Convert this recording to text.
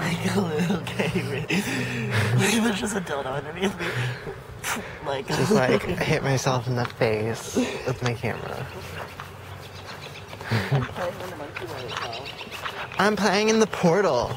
like a little gay. Like there's just a dildo underneath me. Like Just like hit myself in the face with my camera. I'm playing in the portal.